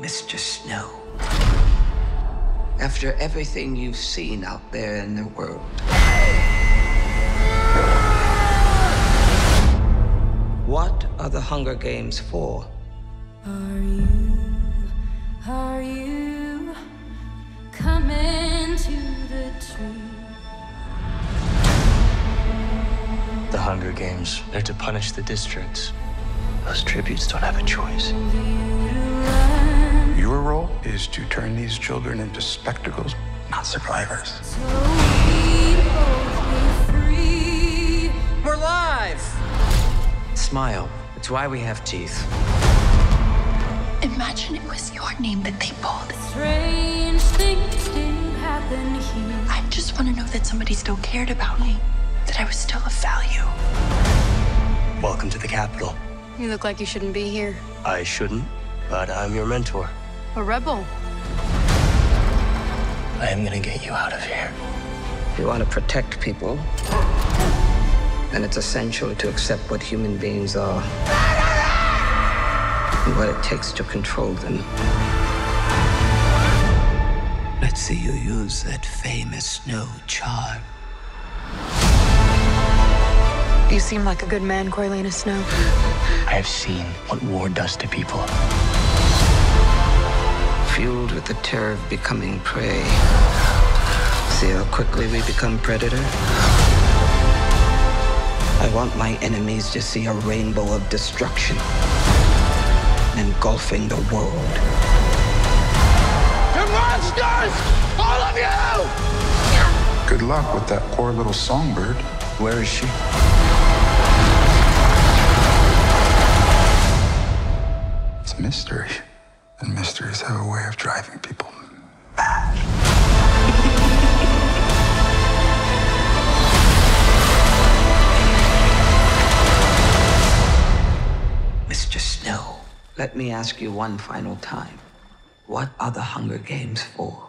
Mr. Snow. After everything you've seen out there in the world, what are the Hunger Games for? Are you, are you coming to the tree? The Hunger Games, they're to punish the districts. Those tributes don't have a choice. Your role is to turn these children into spectacles, not survivors. So we both be free. We're live! Smile. It's why we have teeth. Imagine it was your name that they pulled. Strange things did happen here. I just want to know that somebody still cared about me, that I was still of value. Welcome to the Capitol. You look like you shouldn't be here. I shouldn't, but I'm your mentor. A rebel. I am gonna get you out of here. If you want to protect people, then it's essential to accept what human beings are and what it takes to control them. Let's see you use that famous snow charm. You seem like a good man, Coriolanus Snow. I have seen what war does to people. Fueled with the terror of becoming prey. See how quickly we become predator? I want my enemies to see a rainbow of destruction engulfing the world. You're monsters! All of you! Good luck with that poor little songbird. Where is she? It's a mystery. And mysteries have a way of driving people mad. Mr. Snow, let me ask you one final time. What are the Hunger Games for?